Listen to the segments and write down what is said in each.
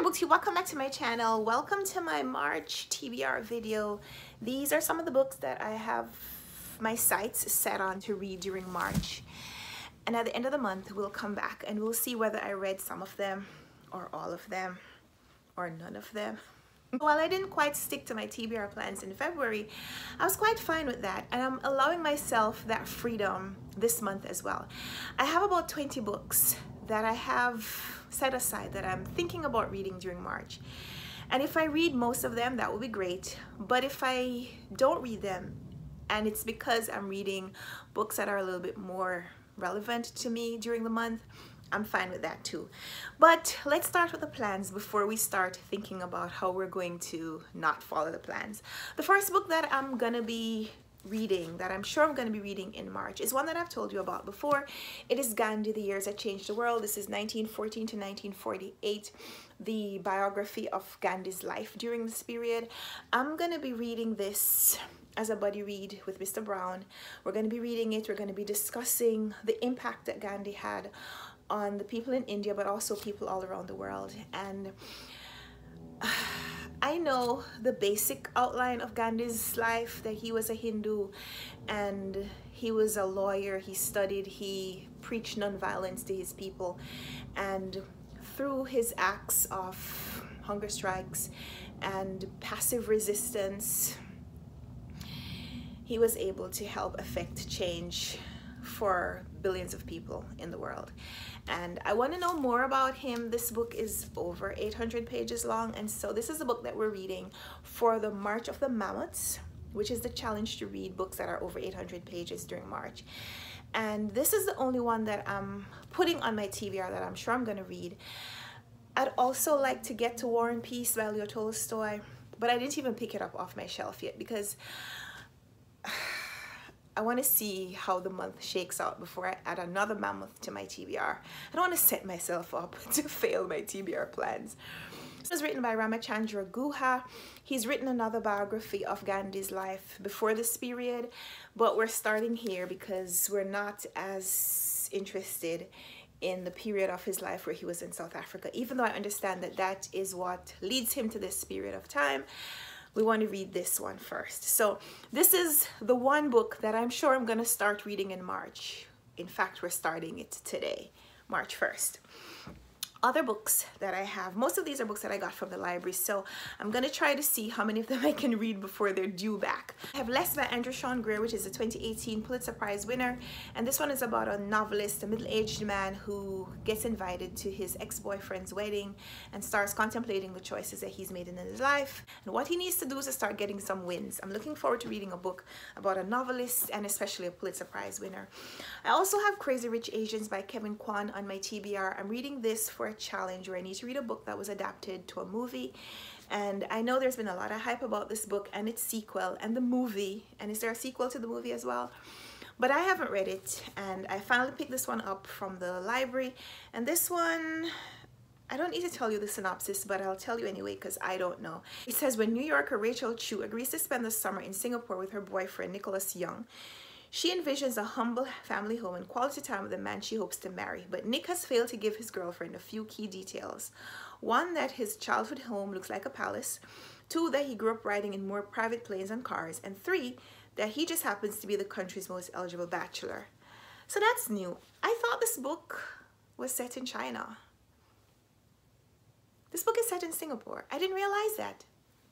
there welcome back to my channel. Welcome to my march tbr video. These are some of the books that i have my sights set on to read during march. And at the end of the month we'll come back and we'll see whether i read some of them or all of them or none of them. While I didn't quite stick to my TBR plans in February, I was quite fine with that. And I'm allowing myself that freedom this month as well. I have about 20 books that I have set aside that I'm thinking about reading during March. And if I read most of them, that would be great. But if I don't read them, and it's because I'm reading books that are a little bit more relevant to me during the month, I'm fine with that too. But let's start with the plans before we start thinking about how we're going to not follow the plans. The first book that I'm gonna be reading that I'm sure I'm going to be reading in March is one that I've told you about before. It is Gandhi, The Years That Changed the World. This is 1914 to 1948, the biography of Gandhi's life during this period. I'm going to be reading this as a buddy read with Mr. Brown. We're going to be reading it. We're going to be discussing the impact that Gandhi had on the people in India, but also people all around the world. And I know the basic outline of Gandhi's life that he was a Hindu and he was a lawyer, he studied, he preached nonviolence to his people. And through his acts of hunger strikes and passive resistance he was able to help affect change for billions of people in the world and I want to know more about him. This book is over 800 pages long and so this is the book that we're reading for the March of the Mammoths which is the challenge to read books that are over 800 pages during March. And this is the only one that I'm putting on my TBR that I'm sure I'm going to read. I'd also like to get to War and Peace by Leo Tolstoy, but I didn't even pick it up off my shelf yet because I want to see how the month shakes out before I add another mammoth to my TBR. I don't want to set myself up to fail my TBR plans. This was written by Ramachandra Guha. He's written another biography of Gandhi's life before this period, but we're starting here because we're not as interested in the period of his life where he was in South Africa, even though I understand that that is what leads him to this period of time we want to read this one first. So this is the one book that I'm sure I'm going to start reading in March. In fact, we're starting it today, March 1st other books that I have. Most of these are books that I got from the library, so I'm gonna try to see how many of them I can read before they're due back. I have Less by Andrew Sean Greer, which is a 2018 Pulitzer Prize winner, and this one is about a novelist, a middle-aged man who gets invited to his ex-boyfriend's wedding and starts contemplating the choices that he's made in his life and what he needs to do is to start getting some wins. I'm looking forward to reading a book about a novelist and especially a Pulitzer Prize winner. I also have Crazy Rich Asians by Kevin Kwan on my TBR. I'm reading this for a challenge where I need to read a book that was adapted to a movie. And I know there's been a lot of hype about this book and its sequel and the movie. And is there a sequel to the movie as well? But I haven't read it. And I finally picked this one up from the library. And this one I don't need to tell you the synopsis, but I'll tell you anyway because I don't know. It says when New Yorker Rachel Chu agrees to spend the summer in Singapore with her boyfriend Nicholas Young, she envisions a humble family home and quality time with the man she hopes to marry, but Nick has failed to give his girlfriend a few key details. One, that his childhood home looks like a palace. Two, that he grew up riding in more private planes and cars. And three, that he just happens to be the country's most eligible bachelor. So that's new. I thought this book was set in China. This book is set in Singapore. I didn't realize that.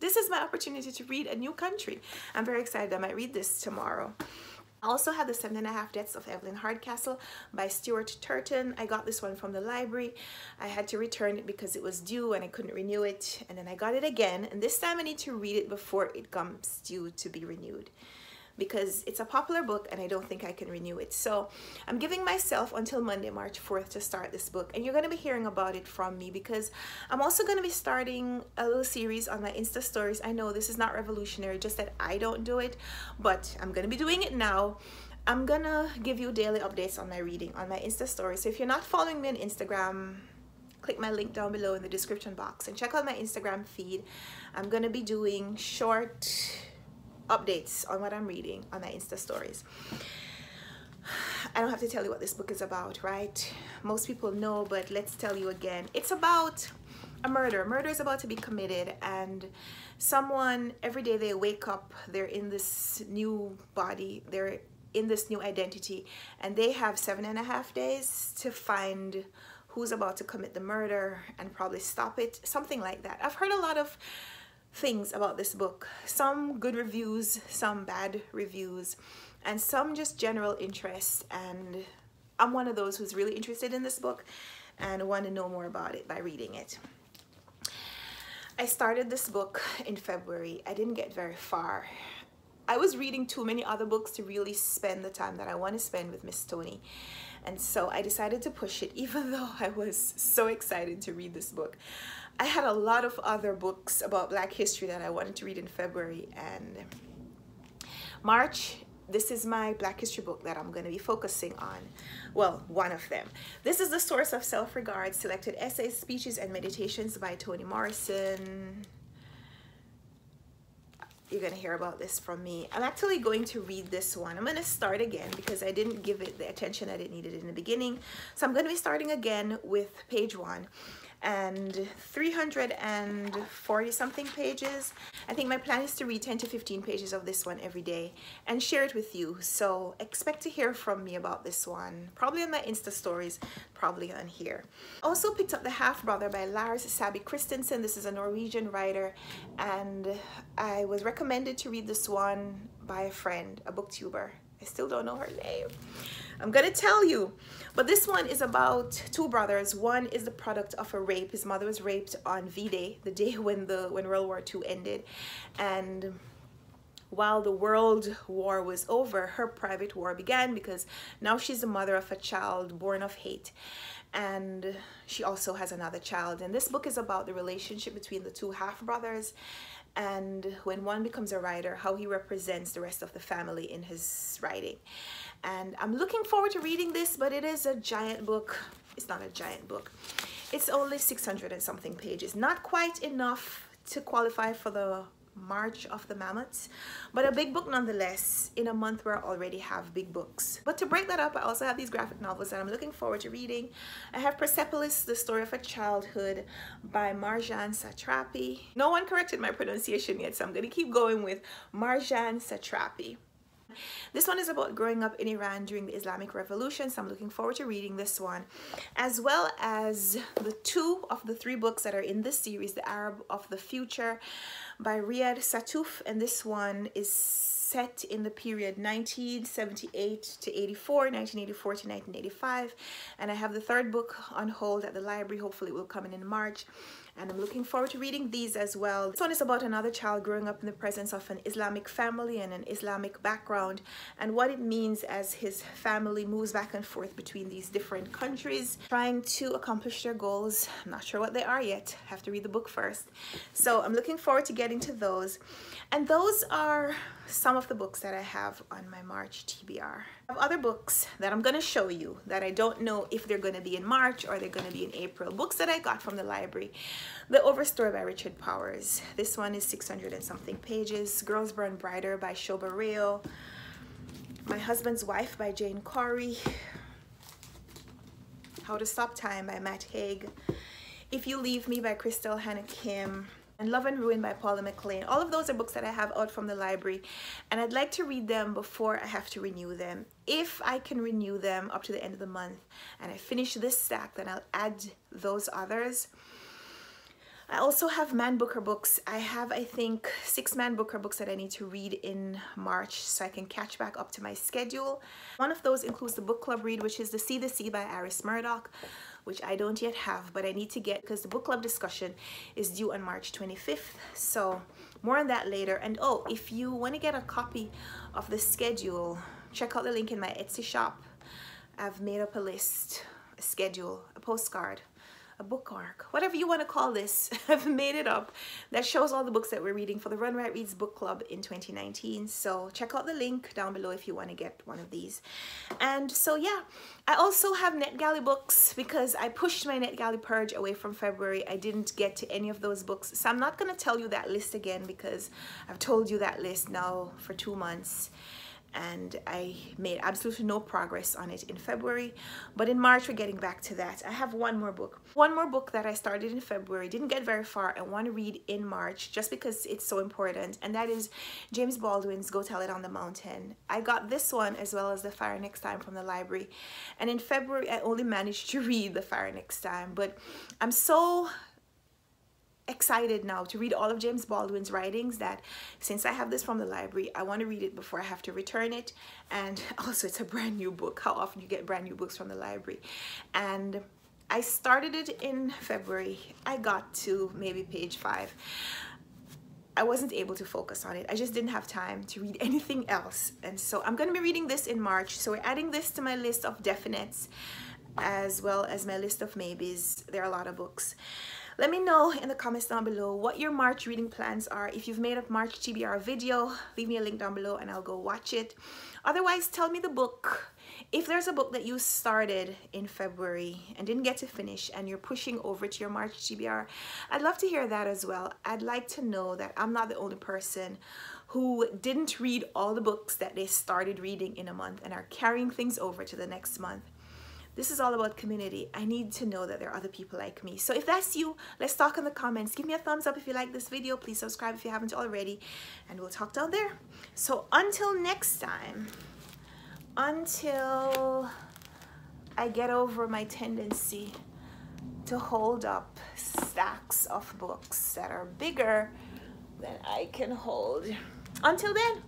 This is my opportunity to read a new country. I'm very excited. I might read this tomorrow. I also have the Seven and a Half Deaths of Evelyn Hardcastle by Stuart Turton. I got this one from the library. I had to return it because it was due and I couldn't renew it. And then I got it again. And this time I need to read it before it comes due to be renewed because it's a popular book and I don't think I can renew it. So I'm giving myself until Monday, March 4th to start this book. And you're going to be hearing about it from me because I'm also going to be starting a little series on my Insta stories. I know this is not revolutionary, just that I don't do it, but I'm going to be doing it now. I'm going to give you daily updates on my reading on my Insta story. So if you're not following me on Instagram, click my link down below in the description box and check out my Instagram feed. I'm going to be doing short updates on what I'm reading on my Insta stories. I don't have to tell you what this book is about, right? Most people know, but let's tell you again. It's about a murder. Murder is about to be committed and someone, every day they wake up, they're in this new body, they're in this new identity and they have seven and a half days to find who's about to commit the murder and probably stop it, something like that. I've heard a lot of things about this book. Some good reviews, some bad reviews, and some just general interest. And I'm one of those who's really interested in this book and want to know more about it by reading it. I started this book in February. I didn't get very far. I was reading too many other books to really spend the time that I want to spend with Miss Toni. And so I decided to push it even though I was so excited to read this book. I had a lot of other books about black history that I wanted to read in February and March this is my black history book that I'm going to be focusing on well one of them this is the source of self-regard selected essays speeches and meditations by Toni Morrison you're going to hear about this from me. I'm actually going to read this one. I'm going to start again because I didn't give it the attention that it needed in the beginning. So I'm going to be starting again with page one and 340 something pages. I think my plan is to read 10 to 15 pages of this one every day and share it with you. So expect to hear from me about this one, probably on my Insta stories, probably on here. Also picked up The Half Brother by Lars Saabye Christensen. This is a Norwegian writer and I was recommended to read this one by a friend, a booktuber. I still don't know her name. I'm gonna tell you. But this one is about two brothers. One is the product of a rape. His mother was raped on V-Day, the day when the when World War II ended. And while the world war was over, her private war began because now she's the mother of a child born of hate. And she also has another child. And this book is about the relationship between the two half-brothers and when one becomes a writer, how he represents the rest of the family in his writing and I'm looking forward to reading this but it is a giant book it's not a giant book it's only 600 and something pages not quite enough to qualify for the March of the Mammoths, but a big book nonetheless in a month where I already have big books. But to break that up, I also have these graphic novels that I'm looking forward to reading. I have Persepolis, The Story of a Childhood by Marjane Satrapi. No one corrected my pronunciation yet, so I'm going to keep going with Marjane Satrapi. This one is about growing up in Iran during the Islamic Revolution, so I'm looking forward to reading this one, as well as the two of the three books that are in this series, The Arab of the Future by Riad Sattouf, and this one is set in the period 1978 to 84, 1984 to 1985. And I have the third book on hold at the library. Hopefully it will come in in March and I'm looking forward to reading these as well. This one is about another child growing up in the presence of an Islamic family and an Islamic background and what it means as his family moves back and forth between these different countries trying to accomplish their goals. I'm not sure what they are yet. I have to read the book first. So I'm looking forward to getting to those. And those are some of the books that I have on my March TBR. I have other books that I'm going to show you that I don't know if they're going to be in March or they're going to be in April. Books that I got from the library. The Overstory by Richard Powers. This one is 600 and something pages. Girls Burn Brighter by Shobha Rao. My Husband's Wife by Jane Corry. How to Stop Time by Matt Haig. If You Leave Me by Crystal Hannah Kim and Love and Ruin by Paula McLain. All of those are books that I have out from the library and I'd like to read them before I have to renew them. If I can renew them up to the end of the month and I finish this stack, then I'll add those others. I also have Man Booker books. I have, I think, six Man Booker books that I need to read in March so I can catch back up to my schedule. One of those includes the book club read, which is The Sea the Sea by Iris Murdoch which I don't yet have, but I need to get because the book club discussion is due on March 25th. So more on that later. And oh, if you want to get a copy of the schedule, check out the link in my Etsy shop. I've made up a list, a schedule, a postcard a bookmark, whatever you want to call this. I've made it up that shows all the books that we're reading for the Runwright Reads Book Club in 2019. So check out the link down below if you want to get one of these. And so yeah, I also have NetGalley books because I pushed my NetGalley purge away from February. I didn't get to any of those books. So I'm not going to tell you that list again because I've told you that list now for two months and I made absolutely no progress on it in February. But in March we're getting back to that. I have one more book. One more book that I started in February didn't get very far I want to read in March just because it's so important and that is James Baldwin's Go Tell It on the Mountain. I got this one as well as The Fire Next Time from the library and in February I only managed to read The Fire Next Time but I'm so excited now to read all of James Baldwin's writings that since I have this from the library, I want to read it before I have to return it. And also it's a brand new book. How often you get brand new books from the library? And I started it in February. I got to maybe page five. I wasn't able to focus on it. I just didn't have time to read anything else. And so I'm going to be reading this in March. So we're adding this to my list of definites as well as my list of maybes. There are a lot of books. Let me know in the comments down below what your March reading plans are. If you've made a March TBR video, leave me a link down below and I'll go watch it. Otherwise, tell me the book. If there's a book that you started in February and didn't get to finish and you're pushing over to your March TBR, I'd love to hear that as well. I'd like to know that I'm not the only person who didn't read all the books that they started reading in a month and are carrying things over to the next month. This is all about community. I need to know that there are other people like me. So if that's you, let's talk in the comments. Give me a thumbs up if you like this video. Please subscribe if you haven't already. And we'll talk down there. So until next time, until I get over my tendency to hold up stacks of books that are bigger than I can hold. Until then,